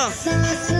हाँ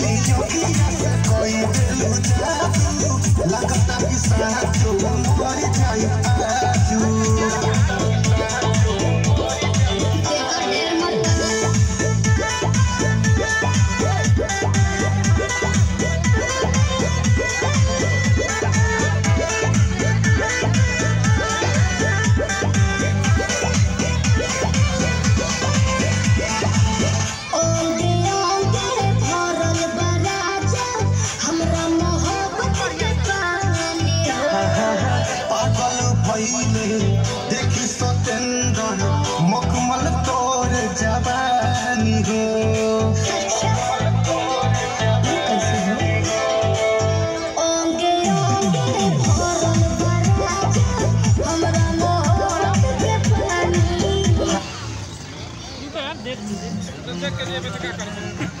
देखी स्वतंत्र मखमल हो देख लीजिए के लिए भी क्या कर